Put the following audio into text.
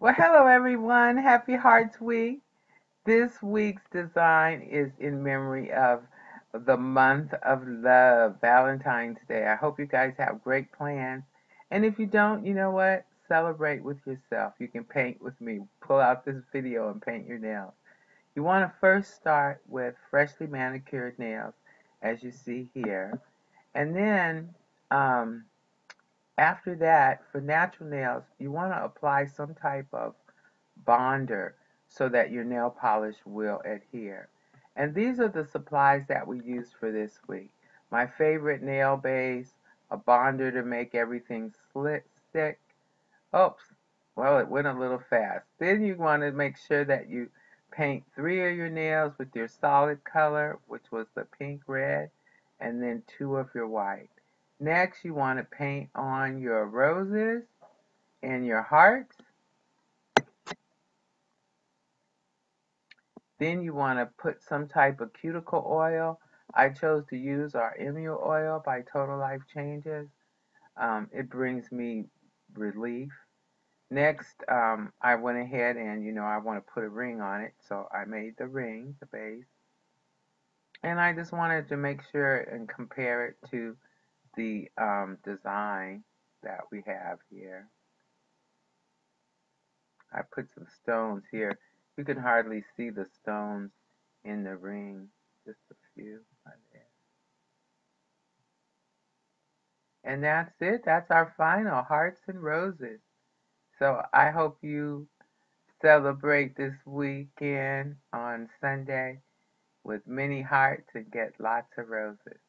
Well, hello everyone. Happy Hearts Week. This week's design is in memory of the month of love, Valentine's Day. I hope you guys have great plans. And if you don't, you know what? Celebrate with yourself. You can paint with me. Pull out this video and paint your nails. You want to first start with freshly manicured nails, as you see here. And then um, after that, for natural nails, you want to apply some type of bonder so that your nail polish will adhere. And these are the supplies that we used for this week. My favorite nail base, a bonder to make everything slit, stick. Oops, well it went a little fast. Then you want to make sure that you paint three of your nails with your solid color, which was the pink red, and then two of your white. Next, you want to paint on your roses and your hearts. Then you want to put some type of cuticle oil. I chose to use our Emu oil by Total Life Changes. Um, it brings me relief. Next, um, I went ahead and, you know, I want to put a ring on it. So I made the ring, the base. And I just wanted to make sure and compare it to the um, design that we have here. I put some stones here. You can hardly see the stones in the ring, just a few. And that's it. That's our final hearts and roses. So I hope you celebrate this weekend on Sunday with many hearts and get lots of roses.